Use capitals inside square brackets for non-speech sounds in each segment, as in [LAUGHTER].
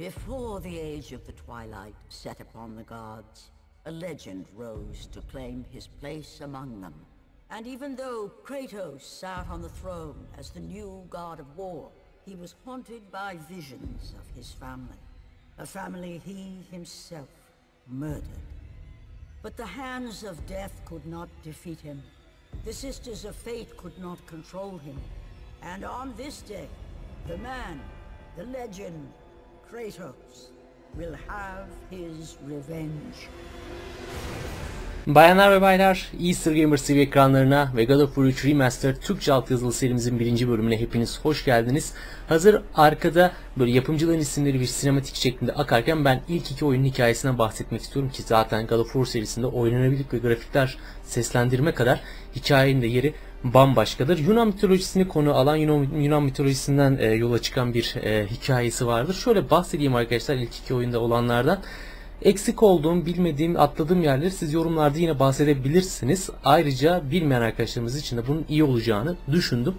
Before the age of the twilight set upon the gods, a legend rose to claim his place among them. And even though Kratos sat on the throne as the new god of war, he was haunted by visions of his family. A family he himself murdered. But the hands of death could not defeat him. The sisters of fate could not control him. And on this day, the man, the legend, Kratos, will have his revenge. Bayanlar ve baylar, Easter Gamer TV ekranlarına ve God of War 3 Remastered Türkçe altyazılı serimizin birinci bölümüne hepiniz hoş geldiniz. Hazır arkada böyle yapımcıların isimleri bir sinematik şeklinde akarken ben ilk iki oyunun hikayesinden bahsetmek istiyorum ki zaten God of War serisinde oynanabilik ve grafikler seslendirme kadar hikayenin de yeri bambaşkadır. Yunan mitolojisini konu alan Yunan, Yunan mitolojisinden e, yola çıkan bir e, hikayesi vardır. Şöyle bahsedeyim arkadaşlar ilk iki oyunda olanlardan. Eksik olduğum, bilmediğim, atladığım yerleri siz yorumlarda yine bahsedebilirsiniz. Ayrıca bilmeyen arkadaşlarımız için de bunun iyi olacağını düşündüm.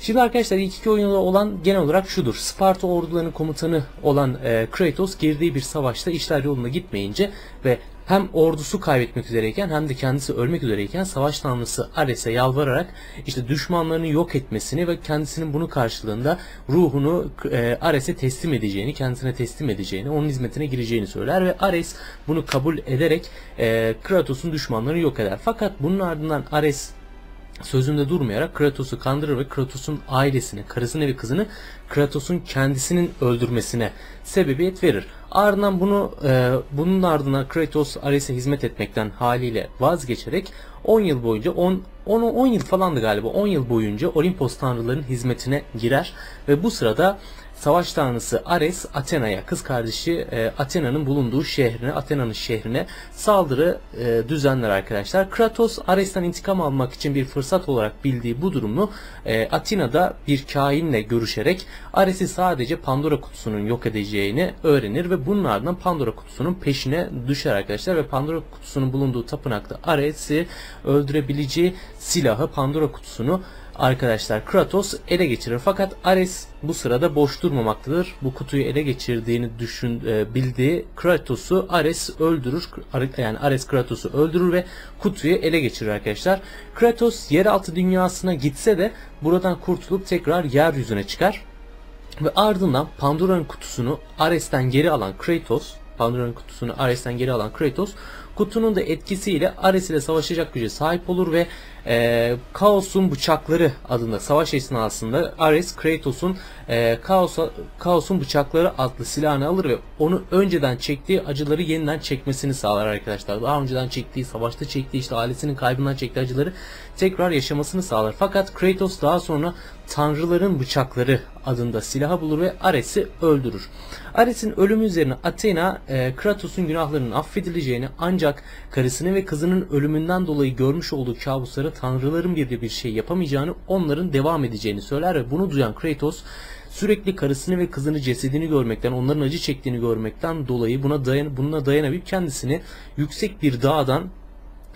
Şimdi arkadaşlar ilk iki oyunda olan genel olarak şudur. Sparta ordularının komutanı olan e, Kratos girdiği bir savaşta işler yolunda gitmeyince ve hem ordusu kaybetmek üzereyken hem de kendisi ölmek üzereyken savaş tanrısı Ares'e yalvararak işte düşmanlarını yok etmesini ve kendisinin bunu karşılığında ruhunu e, Ares'e teslim edeceğini, kendisine teslim edeceğini, onun hizmetine gireceğini söyler ve Ares bunu kabul ederek e, Kratos'un düşmanlarını yok eder. Fakat bunun ardından Ares sözünde durmayarak Kratos'u kandırır ve Kratos'un ailesini, karısını ve kızını Kratos'un kendisinin öldürmesine sebebiyet verir. Ardından bunu e, bunun ardından Kratos Ares'e hizmet etmekten haliyle vazgeçerek 10 yıl boyunca 10 10 10 yıl falandı galiba 10 yıl boyunca Olimpos tanrılarının hizmetine girer ve bu sırada savaş tanrısı Ares Athena'ya kız kardeşi e, Athena'nın bulunduğu şehrine Athena'nın şehrine saldırı e, düzenler arkadaşlar. Kratos Ares'ten intikam almak için bir fırsat olarak bildiği bu durumu e, Atina'da bir kainle görüşerek Ares'i sadece Pandora kutusunun yok edeceğini öğrenir ve bunun ardından Pandora kutusunun peşine düşer arkadaşlar ve Pandora kutusunun bulunduğu tapınakta Ares'i öldürebileceği silahı Pandora kutusunu arkadaşlar Kratos ele geçirir. Fakat Ares bu sırada boş durmamaktadır. Bu kutuyu ele geçirdiğini düşün e, bildiği Kratos'u Ares öldürür. Yani Ares Kratos'u öldürür ve kutuyu ele geçirir arkadaşlar. Kratos yeraltı dünyasına gitse de buradan kurtulup tekrar yeryüzüne çıkar. Ve ardından Pandora'nın kutusunu Ares'ten geri alan Kratos, Pandora'nın kutusunu Ares'ten geri alan Kratos, kutunun da etkisiyle Ares ile savaşacak güce sahip olur ve e, Kaos'un bıçakları adında savaş esnasında Ares Kratos'un e, Kaos'un bıçakları adlı silahını alır ve onu önceden çektiği acıları yeniden çekmesini sağlar arkadaşlar. Daha önceden çektiği, savaşta çektiği işte ailesinin kaybından çektiği acıları tekrar yaşamasını sağlar. Fakat Kratos daha sonra Tanrıların Bıçakları adında silahı bulur ve Ares'i öldürür. Ares'in ölümü üzerine Athena e, Kratos'un günahlarının affedileceğini ancak karısını ve kızının ölümünden dolayı görmüş olduğu kabusları tanrıların de bir şey yapamayacağını onların devam edeceğini söyler ve bunu duyan Kratos sürekli karısını ve kızını cesedini görmekten, onların acı çektiğini görmekten dolayı buna dayan bununla dayanabilip kendisini yüksek bir dağdan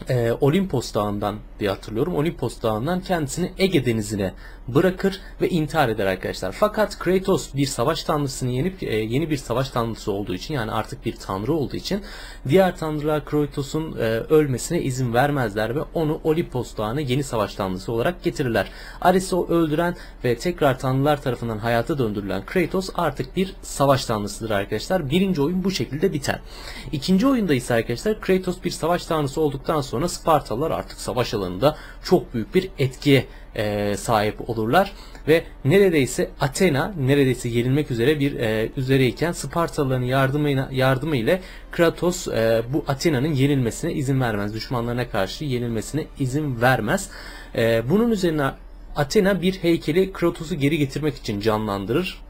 e, Olimpos Dağı'ndan diye hatırlıyorum. Olimpos Dağı'ndan kendisini Ege Denizi'ne bırakır ve intihar eder arkadaşlar. Fakat Kratos bir savaş tanrısını yenip e, yeni bir savaş tanrısı olduğu için yani artık bir tanrı olduğu için diğer tanrılar Kratos'un e, ölmesine izin vermezler ve onu Olimpos Dağı'na yeni savaş tanrısı olarak getirirler. Ares'i öldüren ve tekrar tanrılar tarafından hayata döndürülen Kratos artık bir savaş tanrısıdır arkadaşlar. Birinci oyun bu şekilde biter. İkinci oyunda ise arkadaşlar Kratos bir savaş tanrısı olduktan sonra Spartalılar artık savaş alanında çok büyük bir etkiye e, sahip olurlar ve neredeyse Athena neredeyse yenilmek üzere bir e, üzereyken Spartalıların yardımıyla yardımı ile Kratos e, bu Athena'nın yenilmesine izin vermez. Düşmanlarına karşı yenilmesine izin vermez. E, bunun üzerine Athena bir heykeli Kratos'u geri getirmek için canlandırır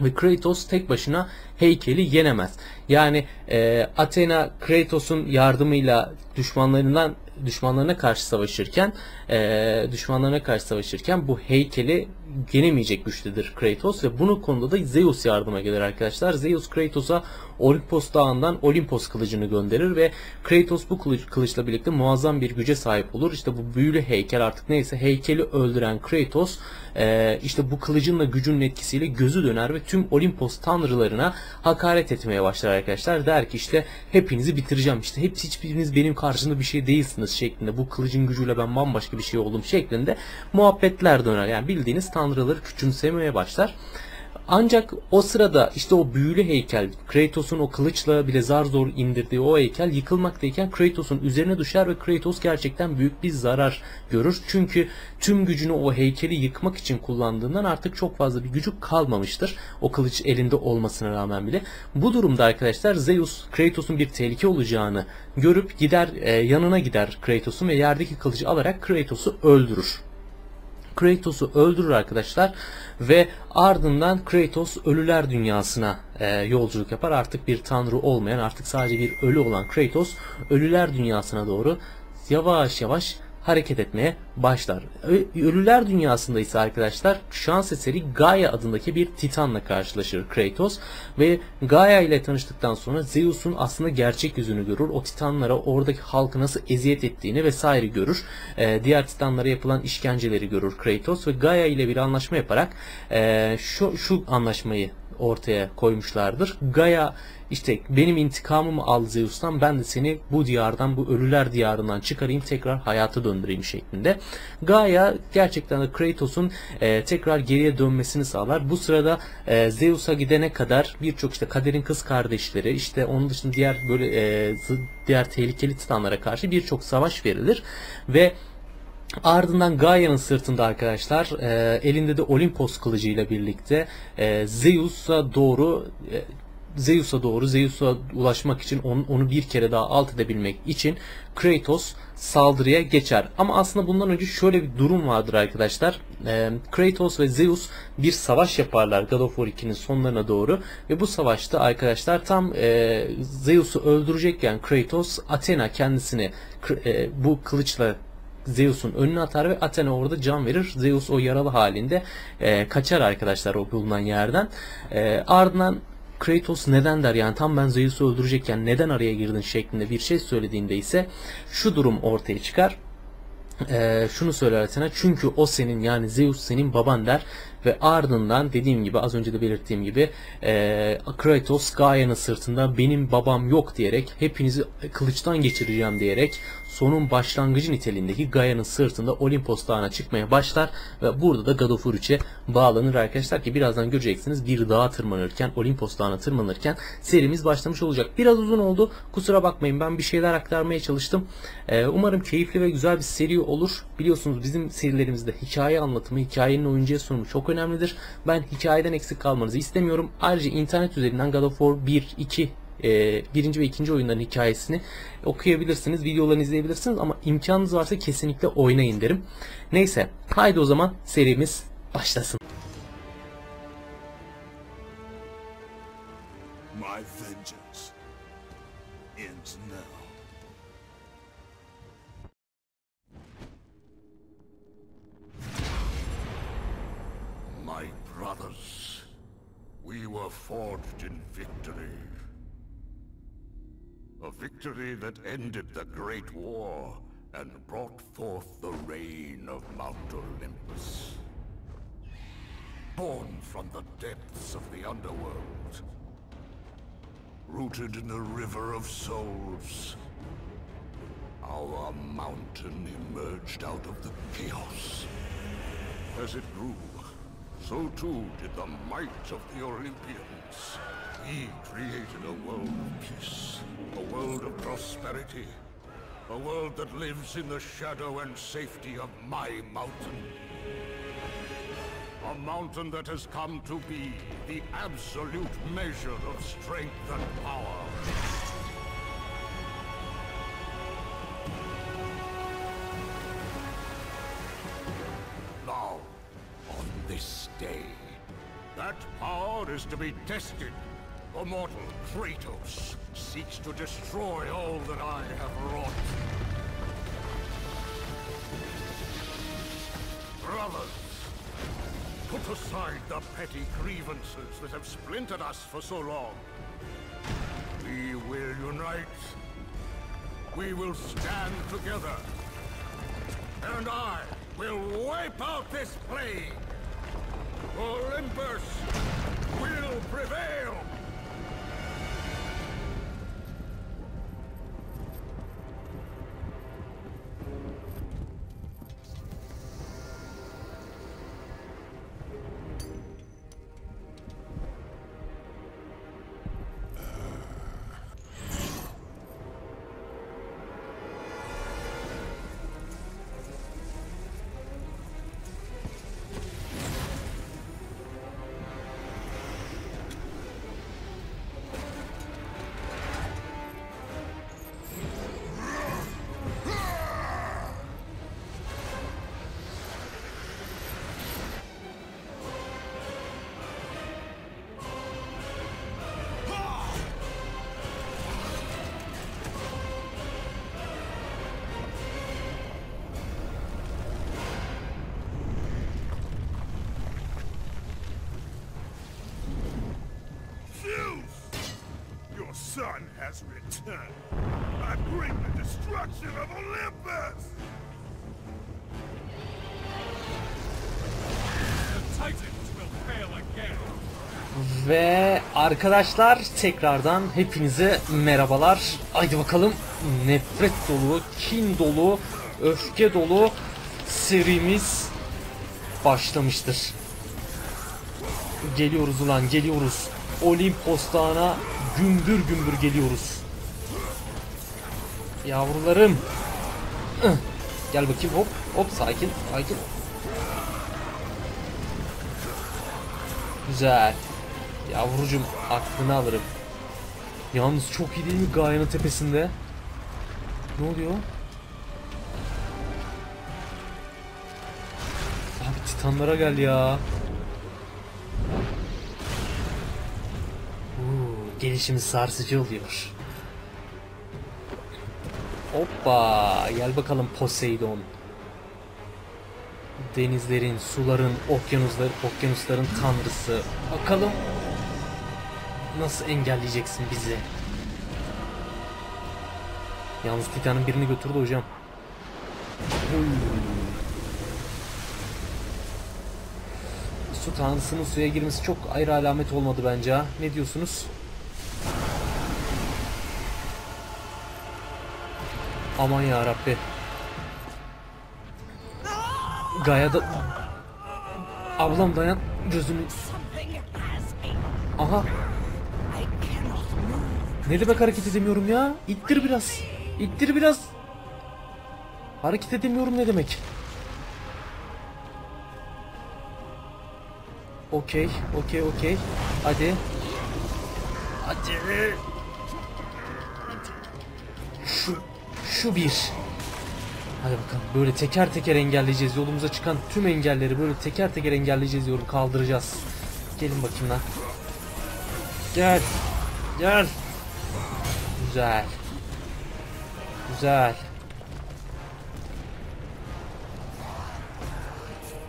ve Kratos tek başına heykeli yenemez. Yani e, Athena Kratos'un yardımıyla düşmanlarından düşmanlarına karşı savaşırken e, düşmanlarına karşı savaşırken bu heykeli yenemeyecek güçtedir Kratos ve bunun konuda da Zeus yardıma gelir arkadaşlar. Zeus Kratos'a Olimpos dağından Olimpos kılıcını gönderir ve Kratos bu kılıç, kılıçla birlikte muazzam bir güce sahip olur. İşte bu büyülü heykel artık neyse heykeli öldüren Kratos e, işte bu kılıcınla gücünün etkisiyle gözü döner ve tüm Olimpos tanrılarına hakaret etmeye başlar arkadaşlar. Der ki işte hepinizi bitireceğim işte hepsi hiçbiriniz benim karşımda bir şey değilsiniz şeklinde bu kılıcın gücüyle ben bambaşka bir şey oldum şeklinde muhabbetler döner. Yani bildiğiniz tanrıları küçümsemeye başlar. Ancak o sırada işte o büyülü heykel, Kratos'un o kılıçla bile zar zor indirdiği o heykel yıkılmaktayken Kratos'un üzerine düşer ve Kratos gerçekten büyük bir zarar görür. Çünkü tüm gücünü o heykeli yıkmak için kullandığından artık çok fazla bir gücü kalmamıştır. O kılıç elinde olmasına rağmen bile. Bu durumda arkadaşlar Zeus Kratos'un bir tehlike olacağını görüp gider e, yanına gider Kratos'un ve yerdeki kılıcı alarak Kratos'u öldürür. Kratos'u öldürür arkadaşlar ve ardından Kratos ölüler dünyasına e, yolculuk yapar. Artık bir tanrı olmayan, artık sadece bir ölü olan Kratos ölüler dünyasına doğru yavaş yavaş hareket etmeye başlar. Ölüler dünyasında ise arkadaşlar şans eseri Gaia adındaki bir titanla karşılaşır Kratos ve Gaia ile tanıştıktan sonra Zeus'un aslında gerçek yüzünü görür. O titanlara oradaki halkı nasıl eziyet ettiğini vesaire görür. Ee, diğer titanlara yapılan işkenceleri görür Kratos ve Gaia ile bir anlaşma yaparak e, şu, şu anlaşmayı ortaya koymuşlardır. Gaia işte benim intikamımı al Zeus'tan ben de seni bu diyardan bu ölüler diyarından çıkarayım tekrar hayata döndüreyim şeklinde. Gaia gerçekten de Kratos'un e, tekrar geriye dönmesini sağlar. Bu sırada e, Zeus'a gidene kadar birçok işte kaderin kız kardeşleri işte onun dışında diğer böyle e, diğer tehlikeli titanlara karşı birçok savaş verilir ve Ardından Gaia'nın sırtında arkadaşlar e, elinde de Olimpos kılıcıyla birlikte e, Zeus'a doğru e, Zeus'a doğru Zeus'a ulaşmak için onu, onu bir kere daha alt edebilmek için Kratos saldırıya geçer. Ama aslında bundan önce şöyle bir durum vardır arkadaşlar. E, Kratos ve Zeus bir savaş yaparlar God of War 2'nin sonlarına doğru ve bu savaşta arkadaşlar tam e, Zeus'u öldürecekken Kratos Athena kendisini e, bu kılıçla Zeus'un önüne atar ve Athena orada can verir. Zeus o yaralı halinde e, kaçar arkadaşlar o bulunan yerden. E, ardından Kratos neden der yani tam ben Zeus'u öldürecekken neden araya girdin şeklinde bir şey söylediğinde ise şu durum ortaya çıkar. Ee, şunu söyler Athena çünkü o senin yani Zeus senin baban der ve ardından dediğim gibi az önce de belirttiğim gibi e, Kratos Gaia'nın sırtında benim babam yok diyerek hepinizi kılıçtan geçireceğim diyerek sonun başlangıcı niteliğindeki Gaia'nın sırtında Olimpos dağına çıkmaya başlar ve burada da God of War 3'e bağlanır arkadaşlar ki birazdan göreceksiniz bir dağa tırmanırken Olimpos dağına tırmanırken serimiz başlamış olacak. Biraz uzun oldu kusura bakmayın ben bir şeyler aktarmaya çalıştım. Ee, umarım keyifli ve güzel bir seri olur. Biliyorsunuz bizim serilerimizde hikaye anlatımı, hikayenin oyuncuya sunumu çok önemlidir. Ben hikayeden eksik kalmanızı istemiyorum. Ayrıca internet üzerinden God of War 1, 2 e, birinci ve ikinci oyunların hikayesini okuyabilirsiniz, videolarını izleyebilirsiniz ama imkanınız varsa kesinlikle oynayın derim. Neyse, haydi o zaman serimiz başlasın. My vengeance ends now. My brothers, we were forged in victory. Victory that ended the Great War and brought forth the reign of Mount Olympus. Born from the depths of the underworld. Rooted in the River of Souls. Our mountain emerged out of the chaos. As it grew, so too did the might of the Olympians. He created a world of peace, a world of prosperity, a world that lives in the shadow and safety of my mountain. A mountain that has come to be the absolute measure of strength and power. Now, on this day, that power is to be tested the mortal Kratos seeks to destroy all that I have wrought. Brothers, put aside the petty grievances that have splintered us for so long. We will unite. We will stand together. And I will wipe out this plague. Olympus will prevail. I bring the destruction of Olympus! Ve arkadaşlar tekrardan hepinize merhabalar. Haydi bakalım nefret dolu, kin dolu, öfke dolu serimiz başlamıştır. Geliyoruz ulan geliyoruz. Olimpos Dağı'na gümbür gümbür geliyoruz. Yavrularım. Gel bakayım hop hop sakin sakin. Güzel. Yavrucum aklını alırım. Yalnız çok iyi değil mi Gaia'nın tepesinde? Ne oluyor? Abi titanlara gel ya. Uuu, gelişimiz sarsıcı oluyor. Hoppa gel bakalım Poseidon. Denizlerin, suların, okyanuslar, okyanusların tanrısı. Bakalım nasıl engelleyeceksin bizi? Yalnız Titan'ın birini götürdü hocam. Su tanrısının suya girmesi çok ayrı alamet olmadı bence. Ne diyorsunuz? Aman ya Rabbi. Gaia da... Ablam dayan gözünü... Aha ne demek hareket edemiyorum ya? İttir biraz. İttir biraz. Hareket edemiyorum ne demek? Okey, okey, okey. Hadi. Hadi. Şu bir. Hadi bakalım böyle teker teker engelleyeceğiz. Yolumuza çıkan tüm engelleri böyle teker teker engelleyeceğiz diyorum. Kaldıracağız. Gelin bakayım lan. Gel. Gel. Güzel. Güzel.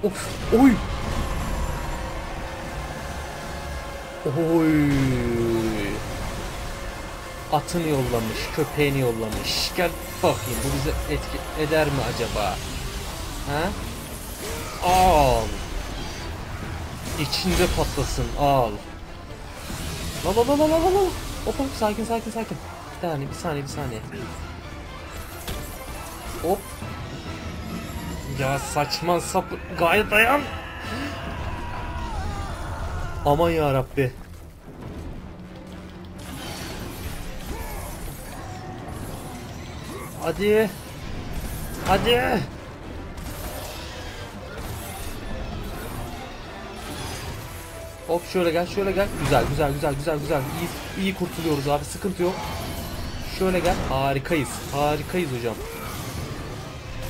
Of. Oy. Oy. Atını yollamış, köpeğini yollamış. Gel bakayım bu bize etki eder mi acaba? Ha? Al. İçinde patlasın, al. La la la la la la. Hop hop sakin sakin sakin. Bir saniye bir saniye bir saniye. Hop. Ya saçma sap gayet dayan. Aman ya Rabbi. Hadi. Hadi. Hop şöyle gel şöyle gel. Güzel güzel güzel güzel güzel. İyi, iyi kurtuluyoruz abi sıkıntı yok. Şöyle gel. Harikayız. Harikayız hocam.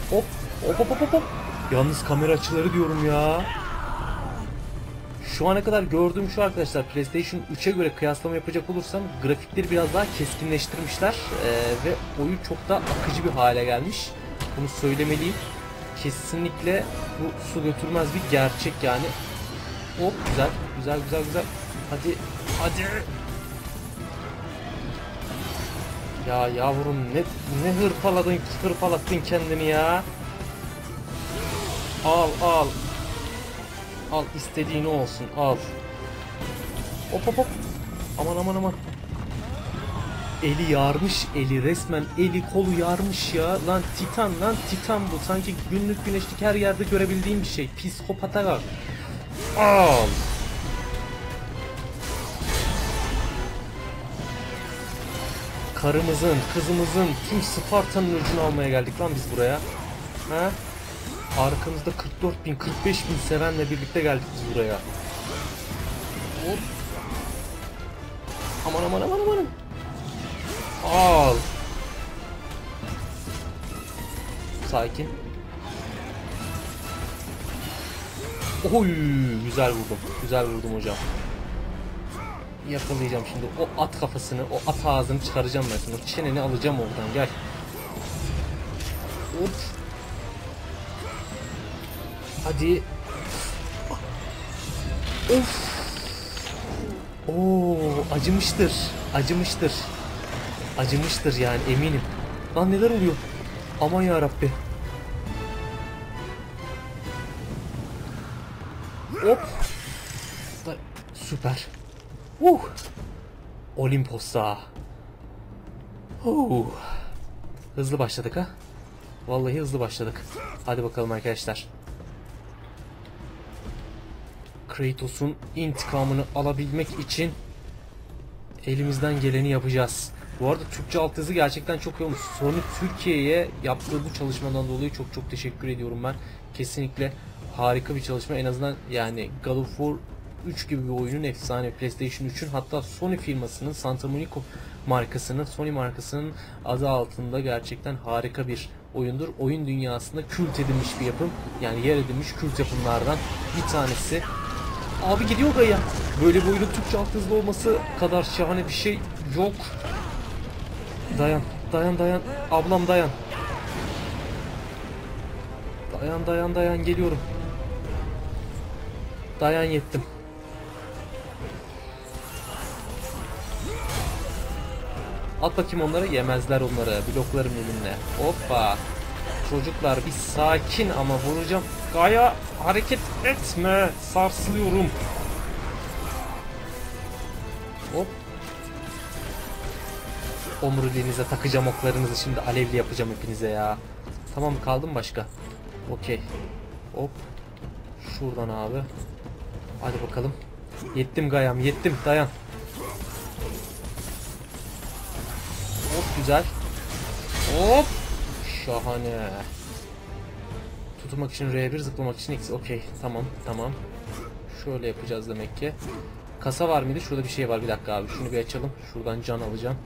Hop hop hop hop hop. Yalnız kamera açıları diyorum ya. Şu ana kadar gördüğüm şu arkadaşlar PlayStation 3'e göre kıyaslama yapacak olursam grafikleri biraz daha keskinleştirmişler Ee, ve oyun çok da akıcı bir hale gelmiş. Bunu söylemeliyim. Kesinlikle bu su götürmez bir gerçek yani. Hop güzel. Güzel güzel güzel. Hadi. Hadi. Ya yavrum ne ne hırpaladın hırpalattın kendini ya. Al al. Al istediğin olsun al. Hop hop hop. Aman aman aman. Eli yarmış eli resmen eli kolu yarmış ya. Lan titan lan titan bu. Sanki günlük güneşlik her yerde görebildiğim bir şey. Psikopata bak. Al. Karımızın, kızımızın, tüm Sparta'nın öcünü almaya geldik lan biz buraya. Ha? Arkamızda 44 bin, 45 bin sevenle birlikte geldik biz buraya. Hop. Aman aman aman aman. Al. Sakin. Oy, güzel vurdum. Güzel vurdum hocam. Yakalayacağım şimdi o at kafasını, o at ağzını çıkaracağım ben. O çeneni alacağım oradan gel. Hop. Hadi. Of. Oo, acımıştır. Acımıştır. Acımıştır yani eminim. Lan neler oluyor? Aman ya Rabbi. Hop. Da- Süper. Uh. Olimpos'a. Uh. Hızlı başladık ha. Vallahi hızlı başladık. Hadi bakalım arkadaşlar. Kratos'un intikamını alabilmek için elimizden geleni yapacağız. Bu arada Türkçe altyazı gerçekten çok iyi. Sony Türkiye'ye yaptığı bu çalışmadan dolayı çok çok teşekkür ediyorum ben. Kesinlikle harika bir çalışma. En azından yani God of War 3 gibi bir oyunun efsane PlayStation 3'ün hatta Sony firmasının Santa Monica markasının Sony markasının adı altında gerçekten harika bir oyundur. Oyun dünyasında kült edilmiş bir yapım. Yani yer edilmiş kült yapımlardan bir tanesi. Abi gidiyor gaya. Böyle bir Türkçe altyazılı olması kadar şahane bir şey yok. Dayan, dayan, dayan. Ablam dayan. Dayan, dayan, dayan. Geliyorum. Dayan yettim. At bakayım onları. Yemezler onları. Bloklarım elimle. Hoppa. Çocuklar bir sakin ama vuracağım. Gaya hareket etme. Sarsılıyorum. Hop. Omuriliğinize takacağım oklarınızı şimdi alevli yapacağım hepinize ya. Tamam mı kaldı mı başka? Okey. Hop. Şuradan abi. Hadi bakalım. Yettim Gayam yettim dayan. Hop güzel. Hop. Şahane. Tutmak için R1 zıplamak için X. Okey tamam tamam. Şöyle yapacağız demek ki. Kasa var mıydı? Şurada bir şey var. Bir dakika abi. Şunu bir açalım. Şuradan can alacağım.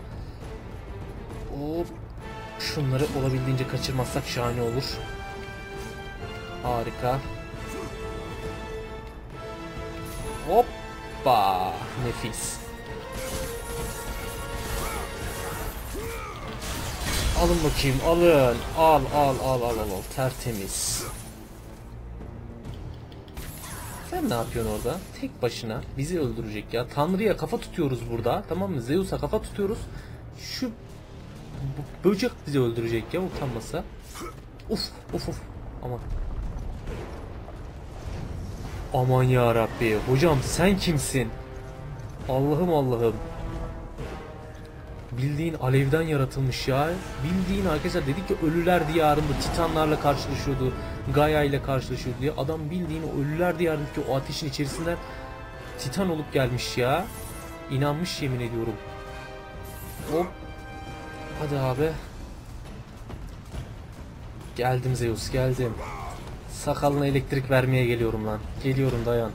Hop. Şunları olabildiğince kaçırmazsak şahane olur. Harika. Hoppa. Nefis. Alın bakayım alın. Al al al al al al. Tertemiz. Sen ne yapıyorsun orada? Tek başına bizi öldürecek ya. Tanrı'ya kafa tutuyoruz burada. Tamam mı? Zeus'a kafa tutuyoruz. Şu böcek bizi öldürecek ya utanmasa. Uf uf uf. Aman. Aman ya Rabbi. Hocam sen kimsin? Allah'ım Allah'ım. Bildiğin alevden yaratılmış ya. Bildiğin arkadaşlar dedik ki ölüler diyarında titanlarla karşılaşıyordu. Gaia ile karşılaşıyordu diye. Adam bildiğin ölüler diyarındaki o ateşin içerisinden titan olup gelmiş ya. İnanmış yemin ediyorum. Hop. Hadi abi. Geldim Zeus geldim. Sakalına elektrik vermeye geliyorum lan. Geliyorum dayan.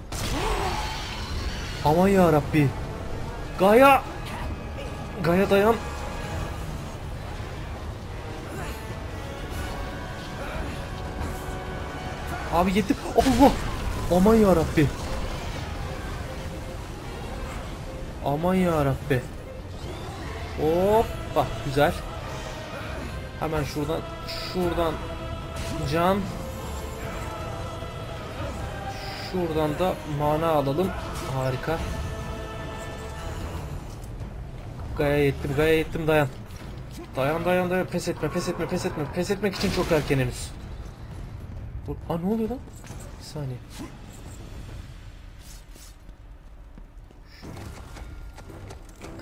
Aman ya Rabbi. Gaia. Gaia dayan. Abi gittim. Allah. Aman ya Rabbi. Aman ya Rabbi. Hoppa güzel. Hemen şuradan şuradan can Şuradan da mana alalım. Harika. Gaya yettim, gaya yettim dayan. Dayan dayan dayan pes etme pes etme pes etme. Pes etmek için çok erken henüz. Aa ne oluyor lan? Bir saniye.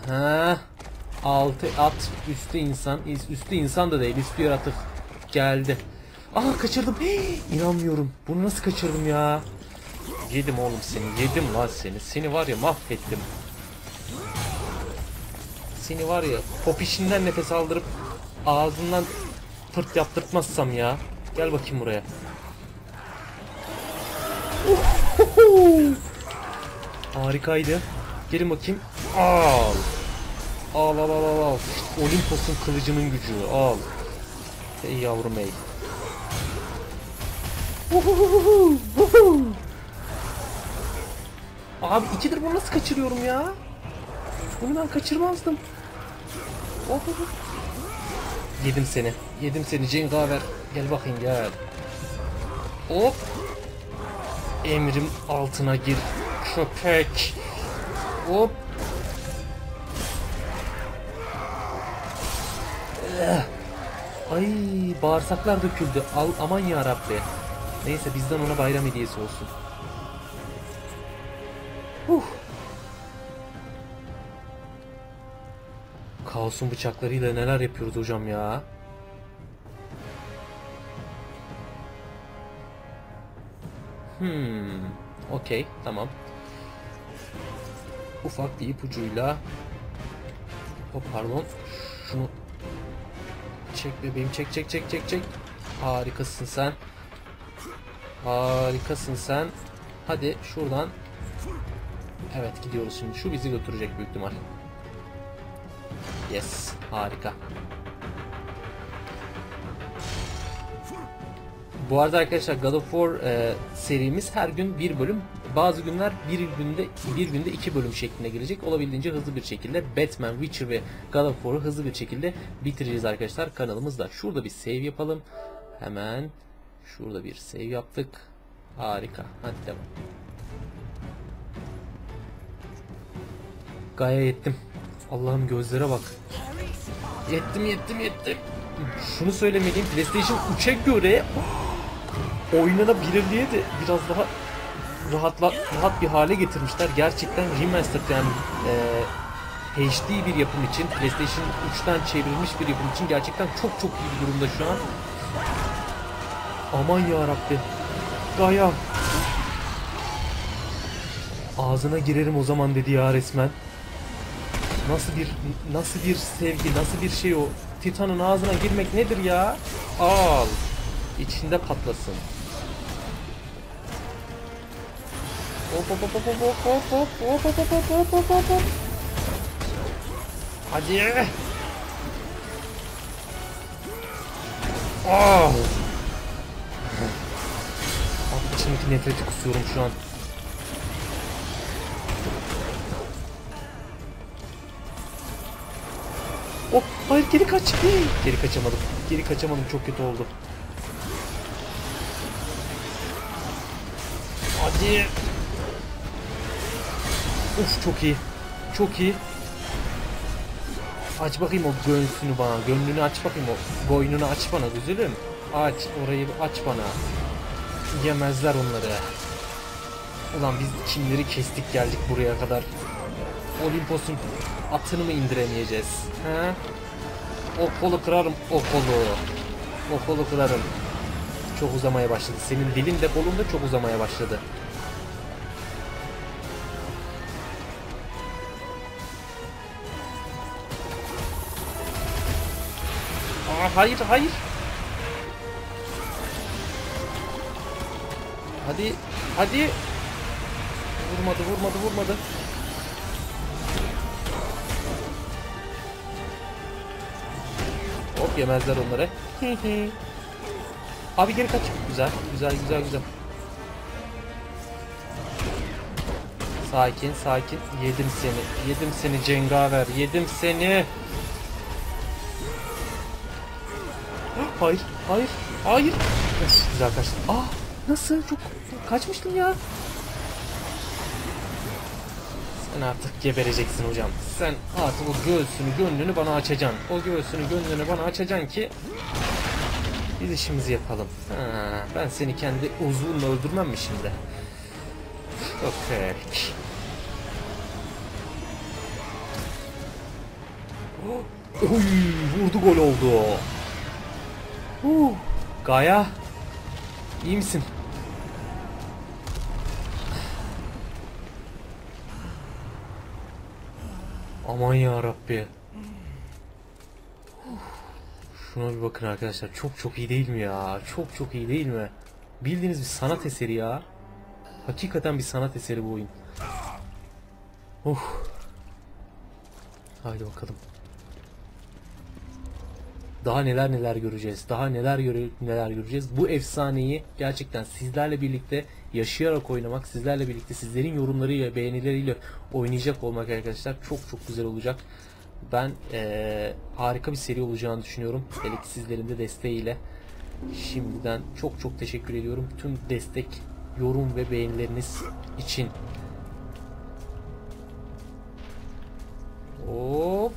Ha, altı at üstü insan üstü insan da değil üstü yaratık geldi. Aa kaçırdım. Hii, inanmıyorum. Bunu nasıl kaçırdım ya? Yedim oğlum seni. Yedim lan seni. Seni var ya mahvettim. Seni var ya popişinden nefes aldırıp ağzından pırt yaptırtmazsam ya. Gel bakayım buraya. [LAUGHS] Harikaydı. Gelin bakayım. Al. Al al al al al. Olimpos'un kılıcının gücü. Al. Ey yavrum ey. Abi ikidir bunu nasıl kaçırıyorum ya? Bunu ben kaçırmazdım. Hop. Yedim seni. Yedim seni cengaver. Gel bakayım gel. Hop. Emrim altına gir. Köpek. Hop. Ay bağırsaklar döküldü. Al aman ya Rabbi. Neyse bizden ona bayram hediyesi olsun. Huh. Kaos'un bıçaklarıyla neler yapıyoruz hocam ya. Hmm. Okey, tamam. Ufak bir ipucuyla Hop pardon. Şunu çek bebeğim çek çek çek çek çek. Harikasın sen. Harikasın sen. Hadi şuradan. Evet gidiyoruz şimdi. Şu bizi götürecek büyük ihtimal. Yes. Harika. Bu arada arkadaşlar God of War e, serimiz her gün bir bölüm, bazı günler bir günde bir günde iki bölüm şeklinde gelecek. Olabildiğince hızlı bir şekilde Batman, Witcher ve God of War'u hızlı bir şekilde bitireceğiz arkadaşlar kanalımızda. Şurada bir save yapalım. Hemen şurada bir save yaptık. Harika. Hadi devam. Gaya yettim. Allah'ım gözlere bak. Yettim yettim yettim. Şunu söylemeliyim. PlayStation 3'e göre oynanabilirliğe de biraz daha rahatla, rahat bir hale getirmişler. Gerçekten remastered yani e, HD bir yapım için PlayStation 3'ten çevrilmiş bir yapım için gerçekten çok çok iyi bir durumda şu an. Aman ya Rabbi. Gaya. Ağzına girerim o zaman dedi ya resmen. Nasıl bir nasıl bir sevgi, nasıl bir şey o? Titan'ın ağzına girmek nedir ya? Al. İçinde patlasın. Hop hop hop hop hop hop hop hop hop hop hop hop hop hop. Hadi. Ah. Abi içimdeki nefreti kusuyorum şu an. Hop hayır geri kaç. Geri kaçamadım. Geri kaçamadım çok kötü oldu. Hadi. Uf çok iyi. Çok iyi. Aç bakayım o göğsünü bana. Gönlünü aç bakayım o. Boynunu aç bana güzelim. Aç orayı aç bana. Yemezler onları. Ulan biz kimleri kestik geldik buraya kadar. Olimpos'un atını mı indiremeyeceğiz? He? O kolu kırarım o kolu. O kolu kırarım. Çok uzamaya başladı. Senin dilin de kolun da çok uzamaya başladı. Aa, hayır hayır. Hadi hadi. Vurmadı vurmadı vurmadı. Yemezler onları. Abi geri kaç. Güzel, güzel, güzel, güzel. Sakin, sakin. Yedim seni. Yedim seni cengaver. Yedim seni. Hayır, hayır, hayır. Güzel kaçtım. Aa, nasıl? Çok kaçmıştım ya. Sen artık gebereceksin hocam. Sen artık o göğsünü gönlünü bana açacaksın. O göğsünü gönlünü bana açacaksın ki biz işimizi yapalım. Ha, ben seni kendi uzvunla öldürmem mi şimdi? Okey. Oy, vurdu gol oldu. Uh, Gaya, iyi misin? Aman ya Rabbi. Şuna bir bakın arkadaşlar. Çok çok iyi değil mi ya? Çok çok iyi değil mi? Bildiğiniz bir sanat eseri ya. Hakikaten bir sanat eseri bu oyun. Uh. Haydi bakalım. Daha neler neler göreceğiz. Daha neler göre neler göreceğiz. Bu efsaneyi gerçekten sizlerle birlikte yaşayarak oynamak, sizlerle birlikte sizlerin yorumlarıyla, beğenileriyle oynayacak olmak arkadaşlar çok çok güzel olacak. Ben eee, harika bir seri olacağını düşünüyorum. Hele ki sizlerin de desteğiyle. Şimdiden çok çok teşekkür ediyorum. Tüm destek, yorum ve beğenileriniz için. Hop.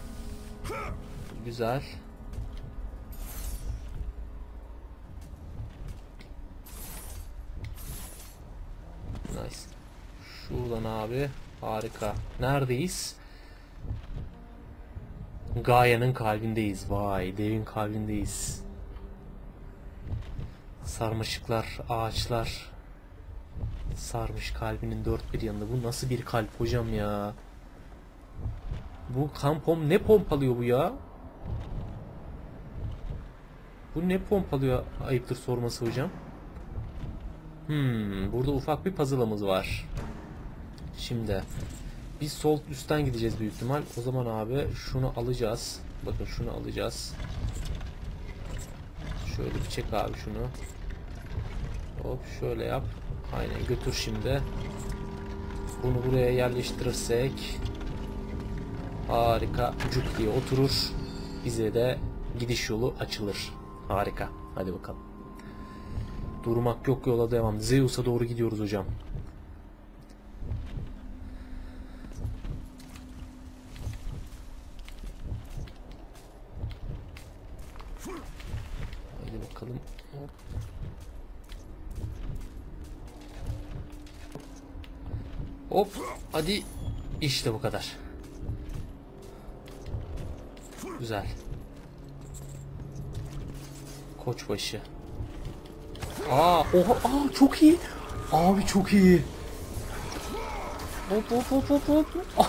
Güzel. Nice. Şuradan abi. Harika. Neredeyiz? Gaia'nın kalbindeyiz. Vay, devin kalbindeyiz. Sarmaşıklar, ağaçlar sarmış kalbinin dört bir yanında. Bu nasıl bir kalp hocam ya? Bu kan pom ne pompalıyor bu ya? Bu ne pompalıyor ayıptır sorması hocam. Hmm, burada ufak bir puzzle'ımız var. Şimdi biz sol üstten gideceğiz büyük ihtimal. O zaman abi şunu alacağız. Bakın şunu alacağız. Şöyle bir çek abi şunu. Hop şöyle yap. Aynen götür şimdi. Bunu buraya yerleştirirsek harika cuk diye oturur. Bize de gidiş yolu açılır. Harika. Hadi bakalım. Durmak yok yola devam. Zeus'a doğru gidiyoruz hocam. Haydi bakalım. Hop. Hadi. İşte bu kadar. Güzel. Koçbaşı. Aa, oha, aa çok iyi. Abi çok iyi. Hop hop hop hop hop. [LAUGHS]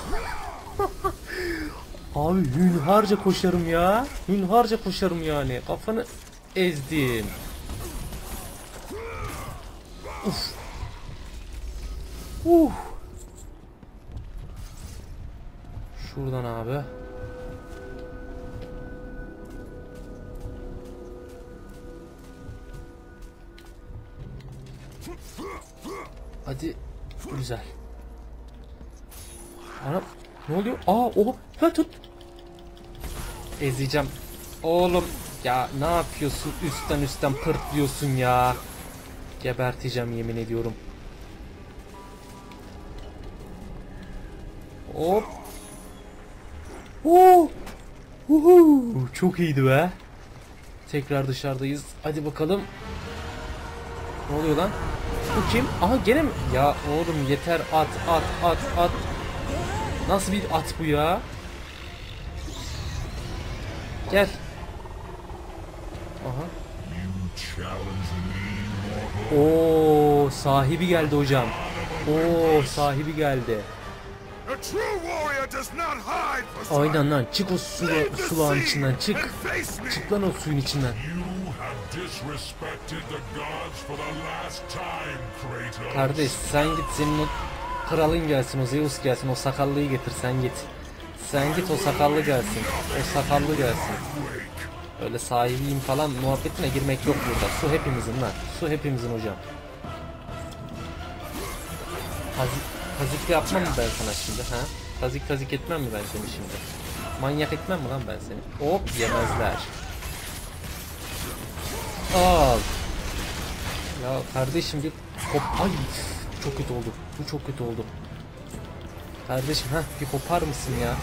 Abi hünharca koşarım ya. Hünharca koşarım yani. Kafanı ezdim. Uf. Uh. Şuradan abi. Hadi. Güzel. Ana ne oluyor? Aa oha. Ha tut. Ezeceğim. Oğlum ya ne yapıyorsun? Üstten üstten pırtlıyorsun ya. Geberteceğim yemin ediyorum. Hop. Oo. Uhu. Çok iyiydi be. Tekrar dışarıdayız. Hadi bakalım. Ne oluyor lan? Bu kim? Aha gene mi? Ya oğlum yeter at at at at. Nasıl bir at bu ya? Gel. Aha. Oo sahibi geldi hocam. Oo sahibi geldi. Aynen lan çık o sula, sulağın içinden çık. Çık lan o suyun içinden. Kardeş sen git senin o kralın gelsin o Zeus gelsin o sakallıyı getir sen git. Sen git o sakallı gelsin. O sakallı gelsin. Öyle sahibiyim falan muhabbetine girmek yok burada. Su hepimizin lan. Su hepimizin hocam. Tazik, tazik yapmam mı ben sana şimdi ha? Tazik tazik etmem mi ben seni şimdi? Manyak etmem mi lan ben seni? Hop yemezler. Al. Ya kardeşim bir hop ay çok kötü oldu. Bu çok kötü oldu. Kardeşim ha bir kopar mısın ya?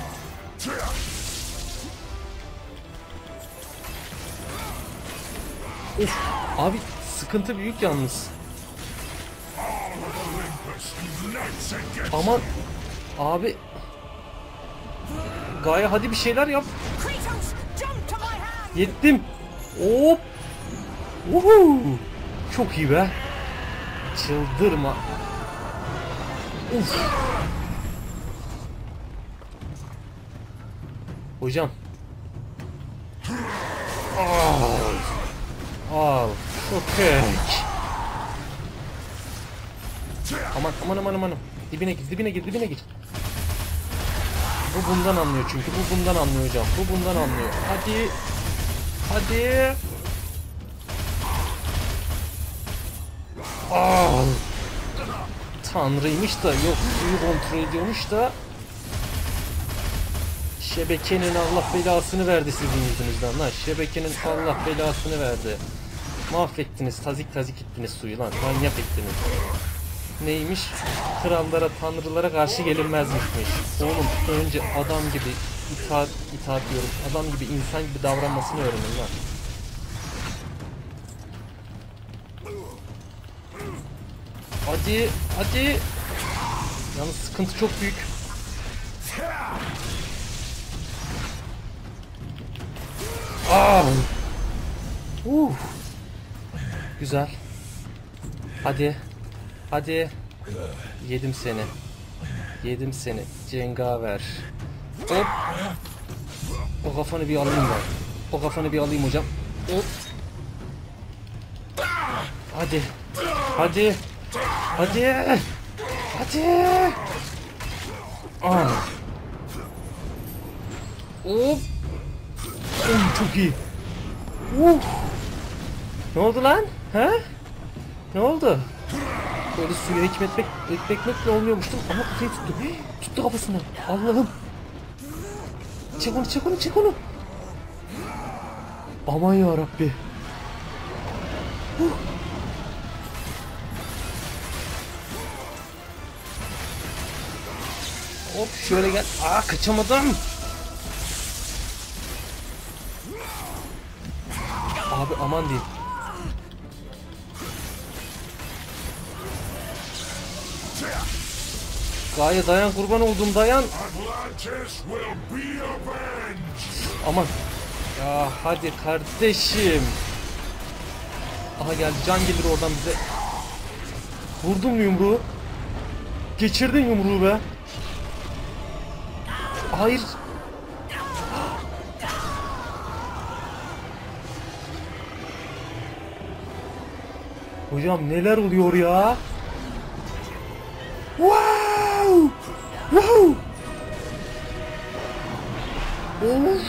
Of abi sıkıntı büyük yalnız. Aman abi Gaye hadi bir şeyler yap. Yettim. Hop. Uhu. Çok iyi be. Çıldırma. Uf. Hocam. Al. Al. Okey. Aman aman aman aman. Dibine gir, dibine gir, dibine gir. Bu bundan anlıyor çünkü. Bu bundan anlıyor hocam. Bu bundan anlıyor. Hadi. Hadi. Al. Tanrıymış da yok suyu kontrol ediyormuş da Şebekenin Allah belasını verdi sizin yüzünüzden lan. Şebekenin Allah belasını verdi. Mahvettiniz, tazik tazik ettiniz suyu lan. Manyak ettiniz. Neymiş? Krallara, tanrılara karşı gelinmezmişmiş. Oğlum önce adam gibi itaat, itaat diyorum. Adam gibi insan gibi davranmasını öğrenin lan. Hadi, hadi. Yalnız sıkıntı çok büyük. Ah. Uh. Güzel. Hadi. Hadi. Yedim seni. Yedim seni. Cengaver. Hop. O kafanı bir alayım ben. O kafanı bir alayım hocam. Hop. Hadi. Hadi. Hadi. Hadi. Ah. Hop. Oy, çok iyi. Uh. Ne oldu lan? He? Ne oldu? Böyle suya ekmek, ekmekle olmuyormuştum ama kafayı tuttu. [GASPS] Tuttu kafasını. Allah'ım. Çek onu, çek onu, çek onu. Aman ya Rabbi. [GASPS] Hop şöyle gel. Aa kaçamadım. Abi aman diyeyim. Gaye dayan kurban oldum dayan. Aman. Ya hadi kardeşim. Aha geldi can gelir oradan bize. Vurdum yumruğu. Geçirdin yumruğu be. Hayır. Hocam neler oluyor ya? Wow! Wow! Of!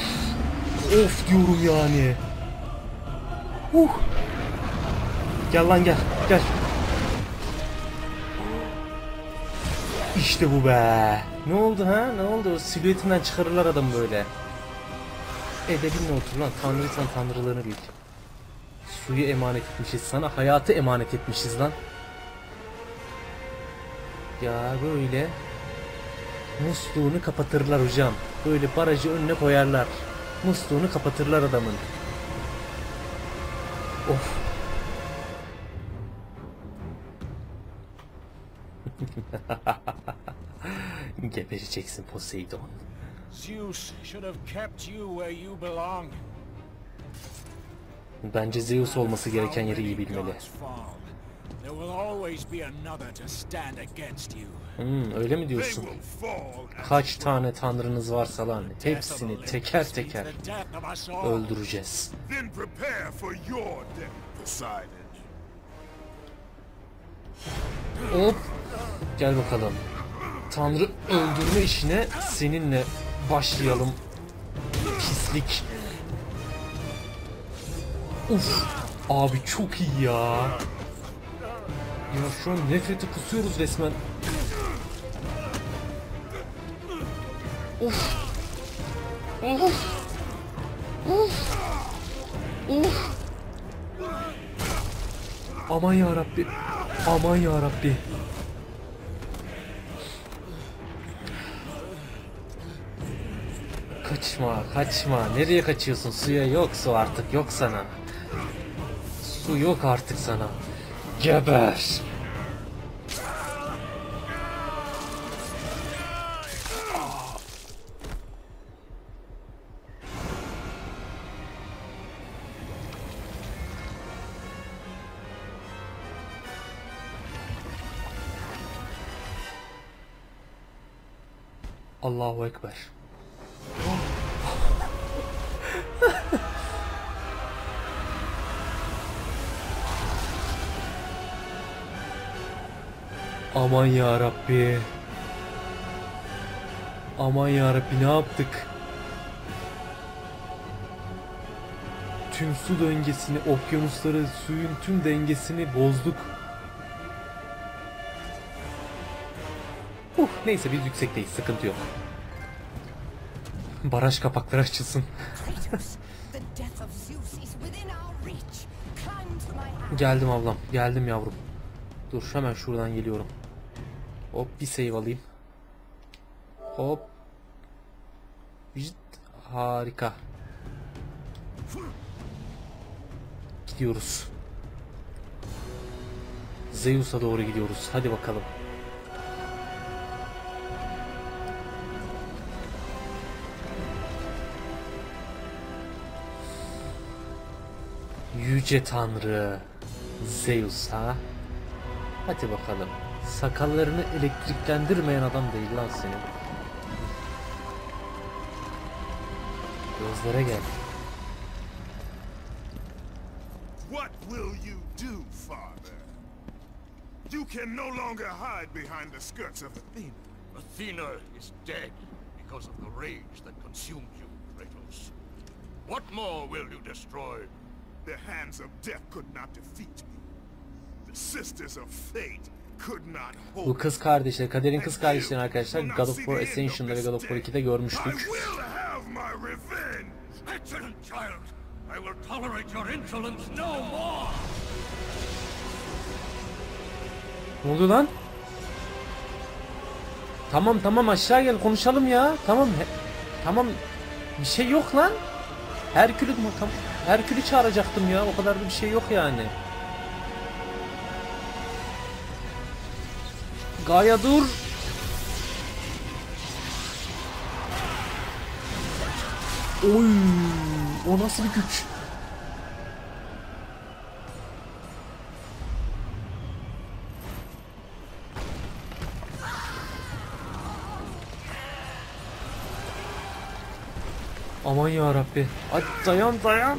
Of diyorum yani. Uh. Gel lan gel. Gel. İşte bu be. Ne oldu ha? Ne oldu? Silüetinden çıkarırlar adam böyle. Edebinle otur lan. Tanrıysan tanrılarını bil. Suyu emanet etmişiz sana. Hayatı emanet etmişiz lan. Ya böyle musluğunu kapatırlar hocam. Böyle barajı önüne koyarlar. Musluğunu kapatırlar adamın. Of. [LAUGHS] Gebereceksin Poseidon. Zeus should have kept you where you belong. Bence Zeus olması gereken yeri iyi bilmeli. There will always be another to stand against you. Hmm, öyle mi diyorsun? Kaç tane tanrınız varsa lan hepsini teker teker öldüreceğiz. Then prepare for your death, Poseidon. Hop. Gel bakalım. Tanrı öldürme işine seninle başlayalım. Pislik. Uf. Abi çok iyi ya. Ya şu an nefreti kusuyoruz resmen. Uf. Uf. Uf. Uf. Aman ya Rabbi. Aman ya Rabbi. Kaçma, kaçma. Nereye kaçıyorsun? Suya yok su artık. Yok sana. Su yok artık sana. Skip us. Allahu Ekber. Aman ya Rabbi. Aman ya Rabbi ne yaptık? Tüm su döngesini, okyanusları, suyun tüm dengesini bozduk. Uh, neyse biz yüksekteyiz, sıkıntı yok. Baraj kapakları açılsın. [LAUGHS] Geldim ablam, geldim yavrum. Dur hemen şuradan geliyorum. Hop bir save alayım. Hop. Harika. Gidiyoruz. Zeus'a doğru gidiyoruz. Hadi bakalım. Yüce Tanrı Zeus ha? Hadi bakalım. Sakallarını elektriklendirmeyen adam değil lan senin. Gözlere gel. What will you do, Father? You can no longer hide behind the skirts of Athena. Athena is dead because of the rage that consumed you, Kratos. What more will you destroy? The hands of death could not defeat me. The sisters of fate could not hold Bu kız kardeşleri, Kader'in kız kardeşleri arkadaşlar God of War Ascension'da ve God of War 2'de I görmüştük. Ne oluyor lan? Tamam tamam aşağı gel konuşalım ya. Tamam. he- tamam. Bir şey yok lan. Herkül'ü tam Herkül'ü çağıracaktım ya. O kadar da bir şey yok yani. Gaia dur. Oy, o nasıl bir güç? Aman ya Rabbi. Hadi dayan dayan.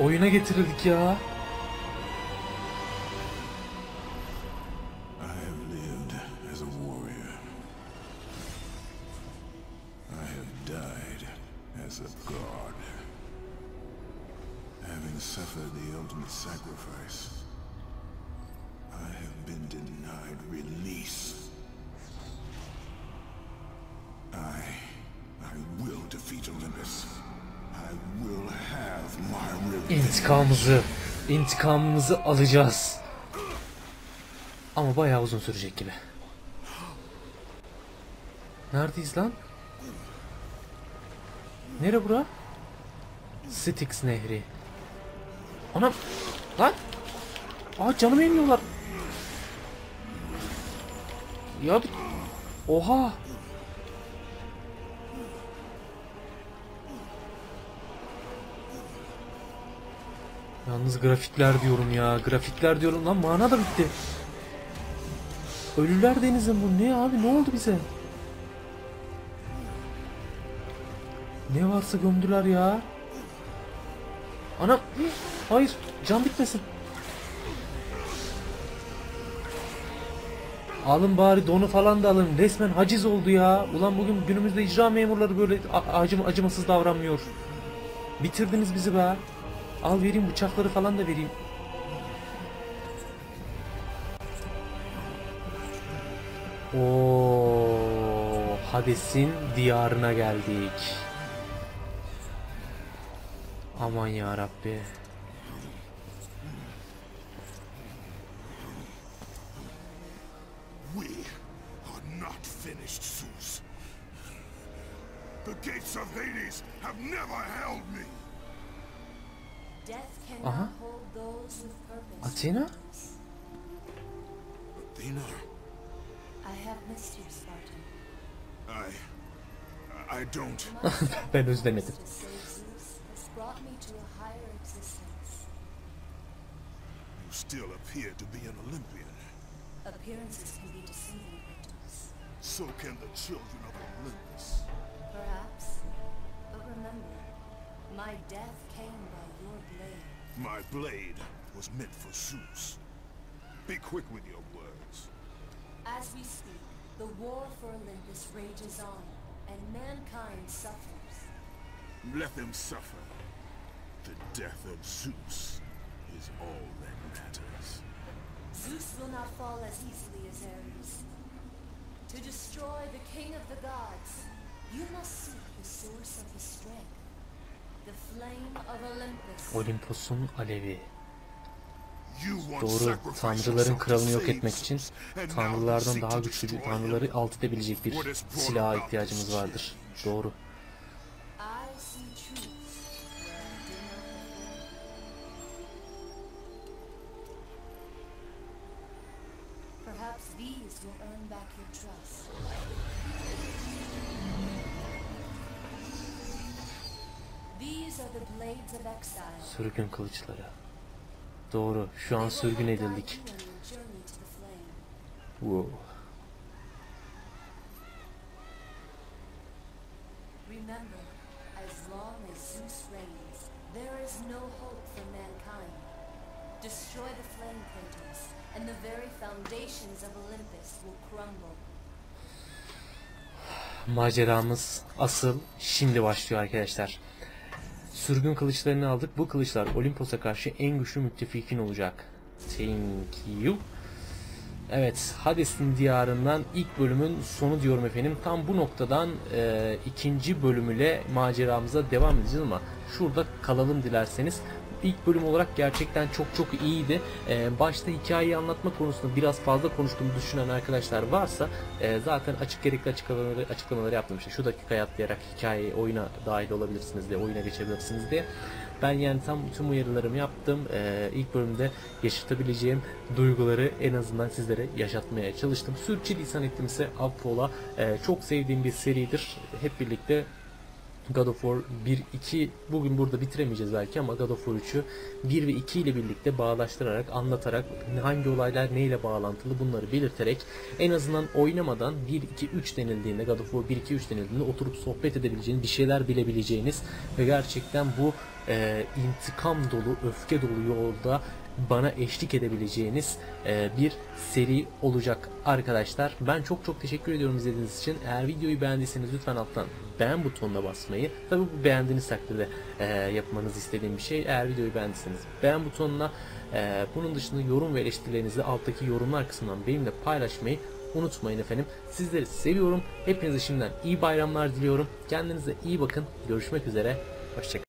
Oyuna getirildik ya. İntikamımızı alacağız. Ama bayağı uzun sürecek gibi. Neredeyiz lan? Nere bura? Styx Nehri. Anam! Lan! Aa canımı emiyorlar. Ya Oha! Yalnız grafikler diyorum ya. Grafikler diyorum. Lan mana da bitti. Ölüler denizi bu. Ne abi? Ne oldu bize? Ne varsa gömdüler ya. Anam. Hayır. Can bitmesin. Alın bari donu falan da alın. Resmen haciz oldu ya. Ulan bugün günümüzde icra memurları böyle acım acımasız davranmıyor. Bitirdiniz bizi be. Al vereyim bıçakları falan da vereyim. Oo, Hades'in diyarına geldik. Aman ya Rabbi. We are not finished, Zeus. The gates of Hades have never Athena? Athena, I have missed you, Spartan. I... I don't... Ben özlemedim. To save has brought me to a higher existence. You still appear to be an Olympian. Appearances can be deceiving, Kratos. So can the children of Olympus. Perhaps. But remember, my death came by your blade. My blade was meant for Zeus. Be quick with your words. As we speak, the war for Olympus rages on, and mankind suffers. Let them suffer. The death of Zeus is all that matters. Zeus will not fall as easily as Ares. To destroy the king of the gods, you must seek the source of his strength. The flame of Olympus. Olimpos'un alevi. Doğru tanrıların kralını yok etmek için tanrılardan daha güçlü bir tanrıları alt edebilecek bir silaha ihtiyacımız vardır. Doğru. Sürgün kılıçları. Doğru. Şu an sürgün edildik. Wow. Remember, as long as Zeus reigns, there is no hope for mankind. Destroy the flame, Kratos, and the very foundations of Olympus will crumble. Maceramız asıl şimdi başlıyor arkadaşlar. Sürgün kılıçlarını aldık. Bu kılıçlar Olimpos'a karşı en güçlü müttefikin olacak. Thank you. Evet, Hades'in diyarından ilk bölümün sonu diyorum efendim. Tam bu noktadan e, ikinci bölümüyle maceramıza devam edeceğiz ama şurada kalalım dilerseniz. İlk bölüm olarak gerçekten çok çok iyiydi. E, başta hikayeyi anlatma konusunda biraz fazla konuştuğumu düşünen arkadaşlar varsa e, zaten açık gerekli açıklamaları, açıklamaları yaptım. İşte şu dakikaya atlayarak hikaye oyuna dahil olabilirsiniz diye, oyuna geçebilirsiniz diye. Ben yani tam tüm uyarılarımı yaptım. Ee, ilk bölümde yaşatabileceğim duyguları en azından sizlere yaşatmaya çalıştım. Sürçülisan ettimse affola. Ee, çok sevdiğim bir seridir. Hep birlikte God of War 1, 2 bugün burada bitiremeyeceğiz belki ama God of War 3'ü 1 ve 2 ile birlikte bağdaştırarak, anlatarak hangi olaylar neyle bağlantılı bunları belirterek en azından oynamadan 1, 2, 3 denildiğinde God of War 1, 2, 3 denildiğinde oturup sohbet edebileceğiniz, bir şeyler bilebileceğiniz ve gerçekten bu e, intikam dolu, öfke dolu yolda bana eşlik edebileceğiniz e, bir seri olacak arkadaşlar. Ben çok çok teşekkür ediyorum izlediğiniz için. Eğer videoyu beğendiyseniz lütfen alttan beğen butonuna basmayı. Tabi bu beğendiğiniz takdirde e, yapmanızı istediğim bir şey. Eğer videoyu beğendiyseniz beğen butonuna e, bunun dışında yorum ve eleştirilerinizi alttaki yorumlar kısmından benimle paylaşmayı unutmayın efendim. Sizleri seviyorum. Hepinize şimdiden iyi bayramlar diliyorum. Kendinize iyi bakın. Görüşmek üzere. Hoşçakalın.